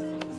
Yes.